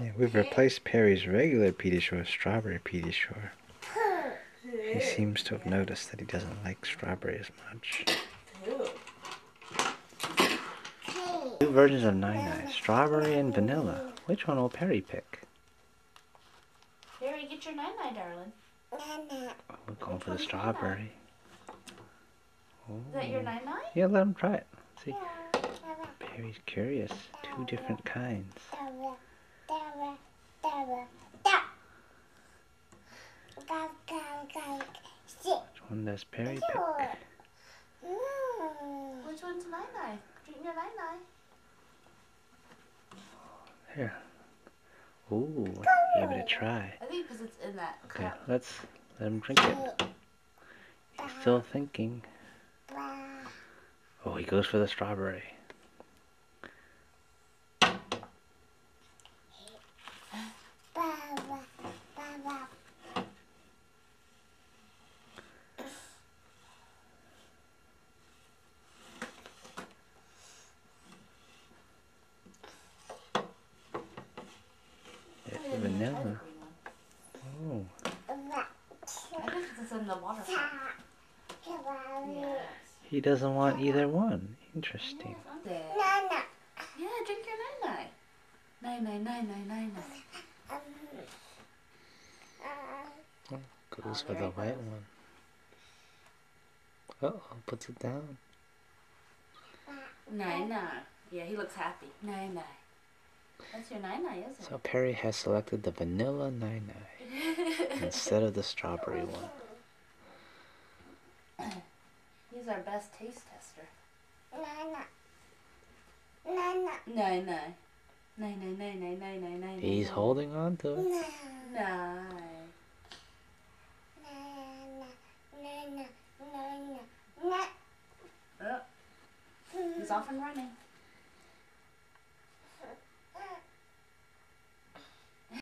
Yeah, we've replaced Perry's regular Pediasure with strawberry Pediasure. He seems to have noticed that he doesn't like strawberry as much. Two versions of Nine Nine, strawberry and vanilla. Which one will Perry pick? Perry, get your Nine Nine, darling. Oh, we're going for the strawberry. Is that your Nine Nine? Yeah, let him try it. See, Perry's curious. Two different kinds. Which one does Perry pick? Which one's Nine Nine? Drink your Nine Nine. Here. Ooh, give it a try. I think because it's in that Okay, let's let him drink it. He's still thinking. Oh, he goes for the strawberry. Vanilla. Oh. He doesn't want either one. Interesting. Yeah, drink your nai nai. Nai nai nai nai nai nai. Oh, goes for the white one. Uh oh, puts it down. Nai nai. Yeah, he looks happy. Nai nai. That's your nine nine, isn't it? So Perry has selected the vanilla nine nine instead of the strawberry one. He's our best taste tester. Nine nine. Nine nine. Nine nine nine nine nine nine nine. He's holding on to it. Nine. nine. Oh. He's off and running.